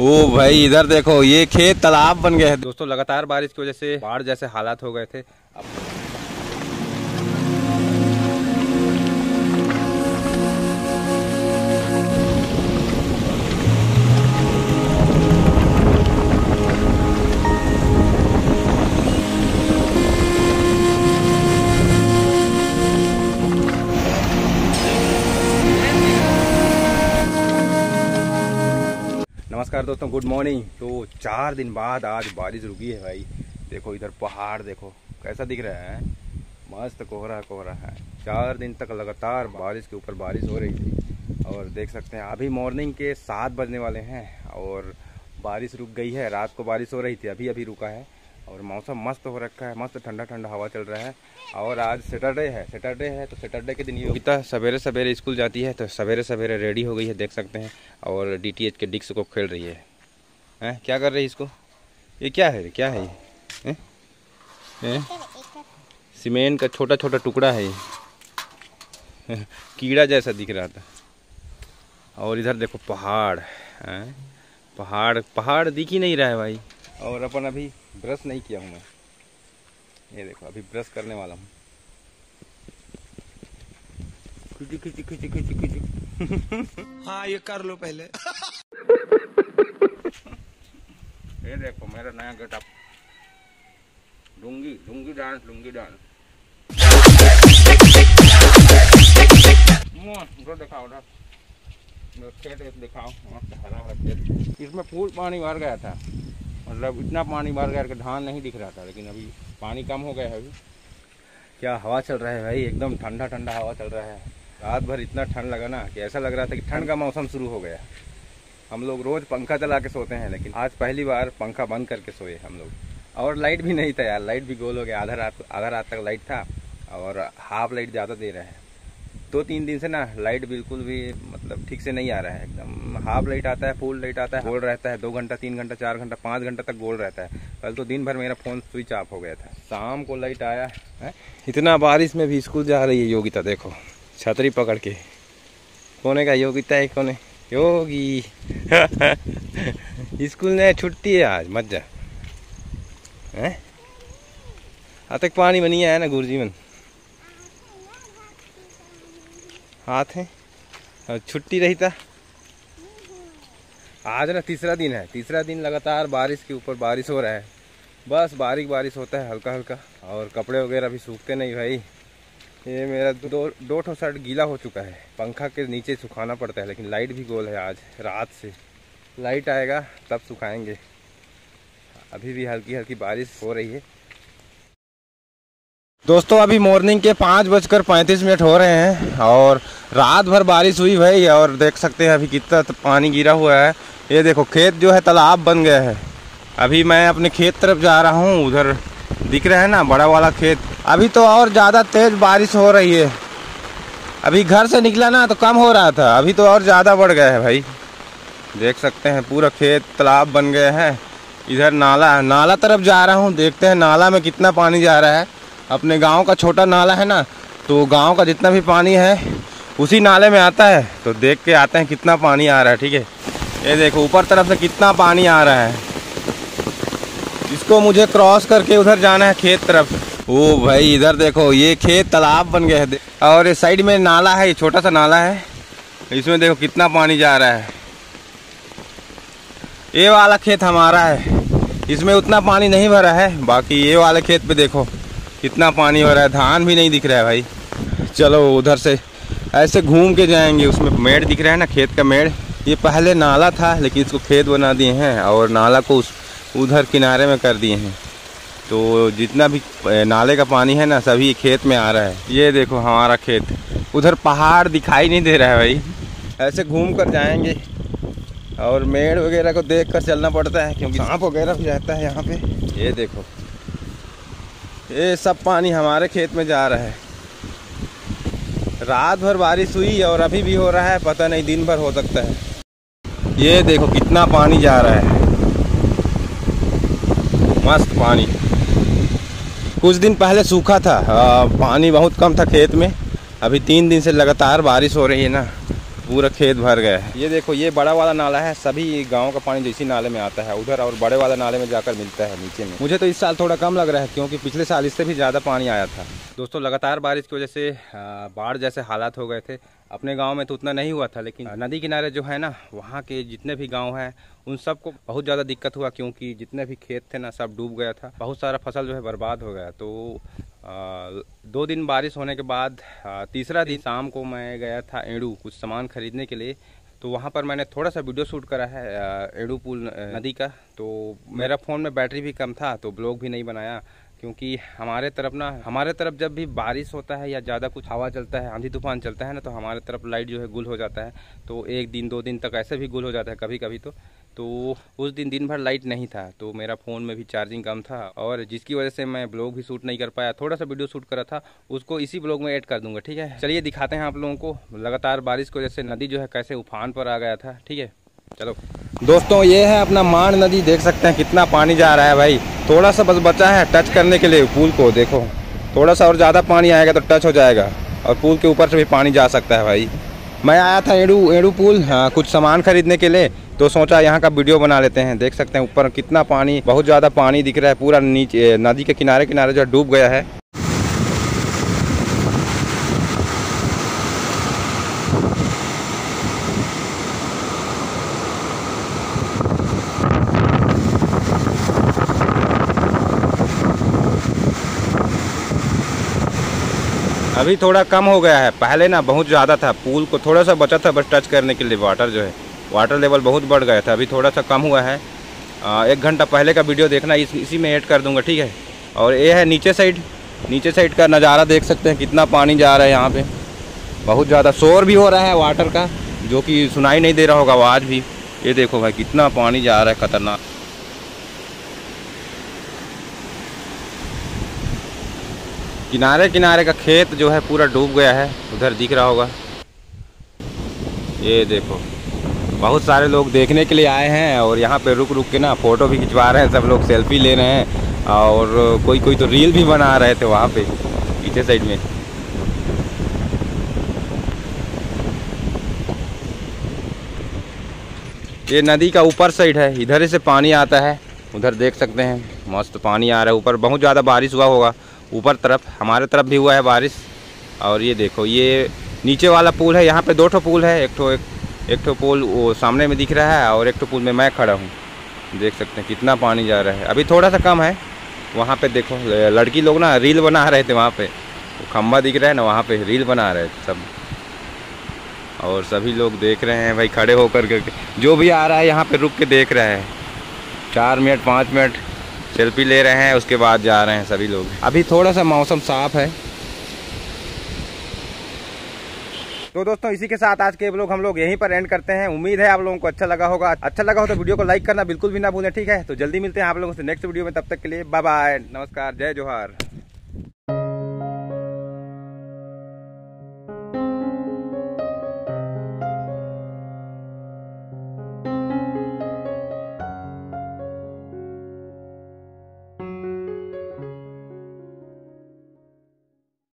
ओ भाई, इधर देखो, ये खेत तालाब बन गए हैं। दोस्तों, लगातार बारिश की वजह से बाढ़ जैसे हालात हो गए थे। अब नमस्कार दोस्तों गुड मॉर्निंग तो चार दिन बाद आज बारिश रुकी है भाई। देखो इधर पहाड़, देखो कैसा दिख रहा है। मस्त कोहरा कोहरा है। चार दिन तक लगातार बारिश के ऊपर बारिश हो रही थी। और देख सकते हैं, अभी मॉर्निंग के सात बजने वाले हैं और बारिश रुक गई है। रात को बारिश हो रही थी, अभी अभी रुका है। और मौसम मस्त हो रखा है, मस्त ठंडा ठंडा हवा चल रहा है। और आज सैटरडे है सैटरडे है तो सैटरडे के दिन योगिता सवेरे सवेरे स्कूल जाती है तो सवेरे सवेरे रेडी हो गई है, देख सकते हैं। और डीटीएच के डिक्स को खेल रही है। हैं, क्या कर रही है इसको? ये क्या है क्या है ये? सीमेंट का छोटा छोटा टुकड़ा है ये। कीड़ा जैसा दिख रहा था। और इधर देखो पहाड़ पहाड़ पहाड़ दिख ही नहीं रहा है भाई। और अपन अभी ब्रश नहीं किया हूँ मैं। ये देखो अभी ब्रश करने वाला हूँ। खिची खिची खिची खिची खिची। हाँ ये कर लो पहले। ये देखो मेरा नया getup lungi lungi dance lungi dance उधर दिखाओ उधर। खेत दिखाओ हरा हरा खेत। इसमें फूल पानी भर गया था। मतलब इतना पानी भर गया कि धान नहीं दिख रहा था, लेकिन अभी पानी कम हो गया है अभी। क्या हवा चल रहा है भाई? एकदम ठंडा ठंडा हवा चल रहा है। रात भर इतना ठंड लगा ना कि ऐसा लग रहा था कि ठंड का मौसम शुरू हो गया। हम लोग रोज पंखा चला के सोते हैं, लेकिन आज पहली बार पंखा बंद करके सोए हम लोग। और लाइट भी नहीं था यार, लाइट भी गोल हो गया, आधा रात आधा रात तक लाइट था, और हाफ़ लाइट ज़्यादा दे रहे है। दो तीन दिन से ना लाइट बिल्कुल भी मतलब ठीक से नहीं आ रहा है एकदम। हाफ़ लाइट आता है फुल लाइट आता है गोल रहता है, दो घंटा, तीन घंटा, चार घंटा, पाँच घंटा तक गोल रहता है। कल तो दिन भर मेरा फ़ोन स्विच ऑफ़ हो गया था। शाम को लाइट आया, है? इतना बारिश में भी स्कूल जा रही है योगिता, देखो, छतरी पकड़ के। कोने का योगिता है, कोने योगी। स्कूल ने छुट्टी है आज, मत जा। हैं? तक पानी बनी है ना गुरुजी मन। हाथ है। और छुट्टी रही था। आज ना तीसरा दिन है। तीसरा दिन लगातार बारिश के ऊपर बारिश हो रहा है। बस बारीक बारिश होता है हल्का हल्का और कपड़े वगैरह भी सूखते नहीं भाई। ये मेरा दो दो ठो शर्ट गीला हो चुका है। पंखा के नीचे सुखाना पड़ता है, लेकिन लाइट भी गोल है आज, रात से। लाइट आएगा, तब सुखाएँगे। अभी भी हल्की हल्की बारिश हो रही है। दोस्तों, अभी मॉर्निंग के पाँच बजकर पैंतीस मिनट हो रहे हैं और रात भर बारिश हुई भाई, और देख सकते हैं अभी कितना पानी गिरा हुआ है। ये देखो, खेत जो है, तालाब बन गया है। अभी मैं अपने खेत तरफ़ जा रहा हूँ, उधर दिख रहा है ना, बड़ा वाला खेत। अभी तो और ज़्यादा तेज़ बारिश हो रही है। अभी घर से निकला ना तो कम हो रहा था, अभी तो और ज़्यादा बढ़ गया है भाई। देख सकते हैं, पूरा खेत, तालाब बन गया है। इधर नाला नाला तरफ़ जा रहा हूँ, देखते हैं नाला में कितना पानी जा रहा है। अपने गाँव का छोटा नाला है ना तो गाँव का जितना भी पानी है, उसी नाले में आता है। तो देख के आते हैं कितना पानी आ रहा है, ठीक है? ये देखो, ऊपर तरफ़ से कितना पानी आ रहा है। इसको मुझे क्रॉस करके उधर जाना है खेत तरफ़। ओ भाई, इधर देखो, ये खेत तालाब बन गया है। और ये साइड में नाला है, ये छोटा सा नाला है। इसमें देखो कितना पानी जा रहा है। ये वाला खेत हमारा है। इसमें उतना पानी नहीं भरा है, बाकी ये वाले खेत पे देखो। कितना पानी हो रहा है, धान भी नहीं दिख रहा है भाई। चलो उधर से, ऐसे घूम के जाएँगे, उसमें मेड़ दिख रहा है ना, खेत का मेड़। ये पहले नाला था, लेकिन इसको खेत बना दिए हैं, और नाला को उस, उधर किनारे में कर दिए हैं। तो जितना भी नाले का पानी है ना, सभी खेत में आ रहा है। ये देखो हमारा खेत, उधर पहाड़ दिखाई नहीं दे रहा है भाई। ऐसे घूम कर जाएँगे, और मेड़ वगैरह को देख कर चलना पड़ता है, क्योंकि सांप वगैरह भी रहता है यहाँ पे। ये देखो। ये सब पानी हमारे खेत में जा रहा है। रात भर बारिश हुई और अभी भी हो रहा है पता नहीं दिन भर हो सकता है। ये देखो कितना पानी जा रहा है। मस्त पानी। कुछ दिन पहले सूखा था आ, पानी बहुत कम था खेत में। अभी तीन दिन से लगातार बारिश हो रही है ना। पूरा खेत भर गया है। ये देखो, ये बड़ा वाला नाला है, सभी गाँव का पानी जैसी नाले में आता है, उधर और बड़े वाला नाले में जाकर मिलता है, नीचे में। मुझे तो इस साल थोड़ा कम लग रहा है, क्योंकि पिछले साल इससे भी ज़्यादा पानी आया था। दोस्तों, लगातार बारिश की वजह से बाढ़ जैसे हालात हो गए थे। अपने गाँव में तो उतना नहीं हुआ था, लेकिन नदी किनारे जो है ना, वहाँ के जितने भी गाँव हैं, उन सबको बहुत ज़्यादा दिक्कत हुआ, क्योंकि जितने भी खेत थे ना, सब डूब गया था। बहुत सारा फ़सल जो है बर्बाद हो गया तो दो दिन बारिश होने के बाद तीसरा दिन शाम को मैं गया था एड़ू कुछ सामान खरीदने के लिए। तो वहाँ पर मैंने थोड़ा सा वीडियो शूट करा है एड़ू पुल नदी का। तो मेरा फ़ोन में बैटरी भी कम था तो ब्लॉग भी नहीं बनाया। क्योंकि हमारे तरफ़ ना, हमारे तरफ़ जब भी बारिश होता है या ज़्यादा कुछ हवा चलता है, आंधी तूफ़ान चलता है ना तो हमारे तरफ़ लाइट जो है गुल हो जाता है। तो एक दिन, दो दिन तक ऐसे भी गुल हो जाता है कभी कभी तो। तो उस दिन दिन भर लाइट नहीं था तो मेरा फ़ोन में भी चार्जिंग कम था और जिसकी वजह से मैं ब्लॉग भी शूट नहीं कर पाया, थोड़ा सा वीडियो शूट करा था, उसको इसी ब्लॉग में ऐड कर दूँगा, ठीक है? चलिए दिखाते हैं आप लोगों को, लगातार बारिश की वजह से नदी जो है कैसे उफान पर आ गया था, ठीक है? चलो। दोस्तों, ये है अपना मान नदी, देख सकते हैं कितना पानी जा रहा है भाई। थोड़ा सा बस बचा है टच करने के लिए पुल को देखो। थोड़ा सा और ज़्यादा पानी आएगा तो टच हो जाएगा और पुल के ऊपर से भी पानी जा सकता है भाई। मैं आया था एड़ू एड़ू पुल हाँ कुछ सामान खरीदने के लिए। तो सोचा यहाँ का वीडियो बना लेते हैं। देख सकते हैं ऊपर कितना पानी, बहुत ज़्यादा पानी दिख रहा है, पूरा नीचे नदी के किनारे किनारे जो डूब गया है। अभी थोड़ा कम हो गया है, पहले ना बहुत ज़्यादा था, पुल को थोड़ा सा बचा था, बस टच करने के लिए वाटर जो है। वाटर लेवल बहुत बढ़ गया था अभी थोड़ा सा कम हुआ है। एक घंटा पहले का वीडियो देखना इस, इसी में ऐड कर दूँगा ठीक है? और ये है नीचे साइड नीचे साइड का नज़ारा देख सकते हैं कितना पानी जा रहा है यहाँ पे। बहुत ज़्यादा शोर भी हो रहा है वाटर का जो कि सुनाई नहीं दे रहा होगा आवाज़ भी। ये देखो भाई कितना पानी जा रहा है खतरनाक। किनारे किनारे का खेत जो है पूरा डूब गया है उधर दिख रहा होगा। ये देखो। बहुत सारे लोग देखने के लिए आए हैं और यहाँ पे रुक रुक के ना फ़ोटो भी खिंचवा रहे हैं, सब लोग सेल्फी ले रहे हैं और कोई कोई तो रील भी बना रहे थे वहाँ पे, पीछे साइड में। ये नदी का ऊपर साइड है, इधर से पानी आता है, उधर देख सकते हैं, मस्त पानी आ रहा है ऊपर, बहुत ज़्यादा बारिश हुआ होगा, ऊपर तरफ़, हमारे तरफ़ भी हुआ है बारिश, और ये देखो, ये नीचे वाला पुल है, यहाँ पे दो ठो पुल है, एक ठो एक एक तो पुल वो सामने में दिख रहा है और एक तो पुल में मैं खड़ा हूँ। देख सकते हैं कितना पानी जा रहा है। अभी थोड़ा सा कम है। वहाँ पे देखो, लड़की लोग ना रील बना रहे थे वहाँ पे। वो खम्बा दिख रहा है ना, वहाँ पे रील बना रहे थे सब। और सभी लोग देख रहे हैं भाई, खड़े होकर करके जो भी आ रहा है यहाँ पे रुक के देख रहे हैं। चार मिनट, पाँच मिनट, सेल्फी ले रहे हैं, उसके बाद जा रहे हैं सभी लोग। अभी थोड़ा सा मौसम साफ़ है। तो दोस्तों, इसी के साथ आज के लोग हम लोग यहीं पर एंड करते हैं। उम्मीद है आप लोगों को अच्छा लगा होगा। अच्छा लगा हो तो वीडियो को लाइक करना बिल्कुल भी ना भूलें, ठीक है? तो जल्दी मिलते हैं आप लोगों से नेक्स्ट वीडियो में, तब तक के लिए बाय बाय नमस्कार, जय जोहार।